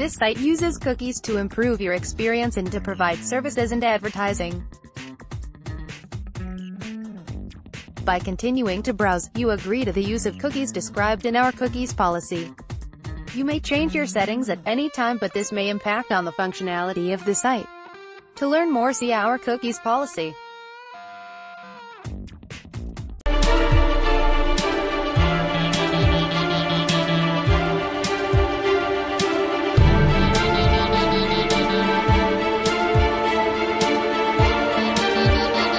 This site uses cookies to improve your experience and to provide services and advertising. By continuing to browse, you agree to the use of cookies described in our cookies policy. You may change your settings at any time but this may impact on the functionality of the site. To learn more see our cookies policy.